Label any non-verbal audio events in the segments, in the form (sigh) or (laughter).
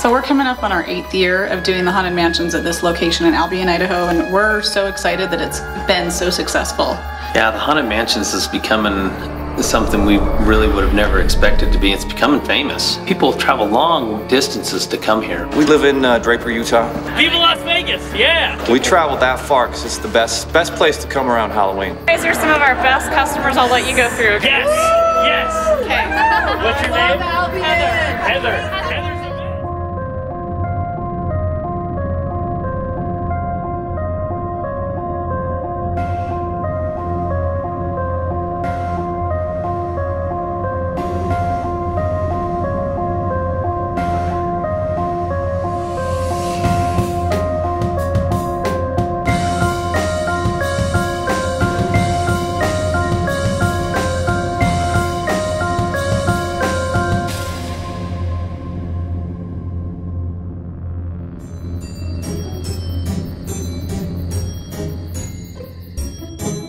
So we're coming up on our eighth year of doing the Haunted Mansions at this location in Albion, Idaho, and we're so excited that it's been so successful. Yeah, the Haunted Mansions is becoming something we really would have never expected to be. It's becoming famous. People travel long distances to come here. We live in uh, Draper, Utah. Viva Las Vegas, yeah! We travel that far because it's the best best place to come around Halloween. Guys are some of our best customers. I'll let you go through. Yes, yes. Okay. What's your name? Heather. Heather.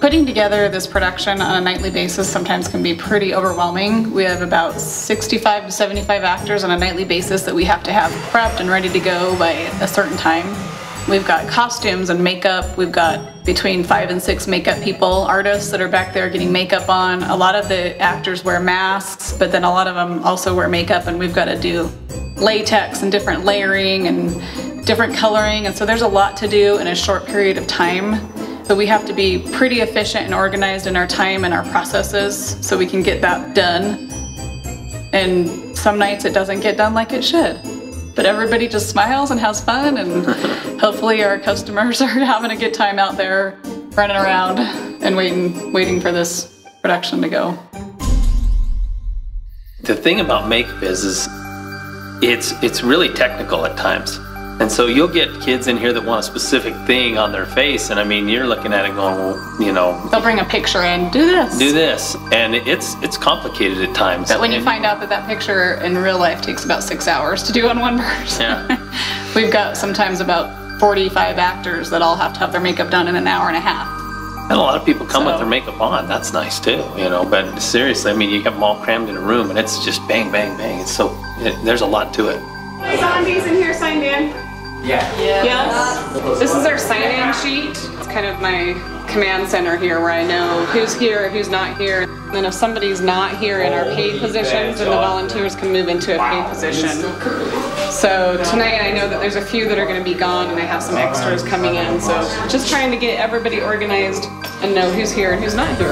Putting together this production on a nightly basis sometimes can be pretty overwhelming. We have about 65 to 75 actors on a nightly basis that we have to have prepped and ready to go by a certain time. We've got costumes and makeup. We've got between five and six makeup people, artists that are back there getting makeup on. A lot of the actors wear masks, but then a lot of them also wear makeup and we've got to do latex and different layering and different coloring. And so there's a lot to do in a short period of time. So we have to be pretty efficient and organized in our time and our processes so we can get that done. And some nights it doesn't get done like it should. But everybody just smiles and has fun and (laughs) hopefully our customers (laughs) are having a good time out there running around and waiting waiting for this production to go. The thing about makeup is, is it's it's really technical at times. And so you'll get kids in here that want a specific thing on their face, and I mean, you're looking at it going, well, you know, They'll bring a picture in, do this. do this, and it's it's complicated at times. But when you And- find out that that picture in real life takes about six hours to do on one (laughs) person, Yeah. (laughs) we've got sometimes about 45 actors that all have to have their makeup done in an hour and a half. And a lot of people come with their makeup on. That's nice too, you know. But seriously, I mean, you have them all crammed in a room, and it's just bang, bang, bang. It's so it, there's a lot to it. Zombies in here signed in. Yes. This is our sign-in sheet. It's kind of my command center here where I know who's here, who's not here. And then if somebody's not here in our paid positions, then the volunteers can move into a paid position. So tonight I know that there's a few that are going to be gone and I have some extras coming in. So just trying to get everybody organized and know who's here and who's not here.